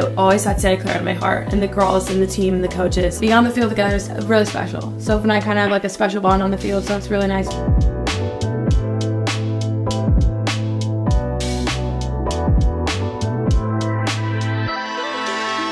It always had Santa Clara in my heart, and the girls and the team and the coaches. Being on the field together is really special. Soph and I kind of have like a special bond on the field, so it's really nice.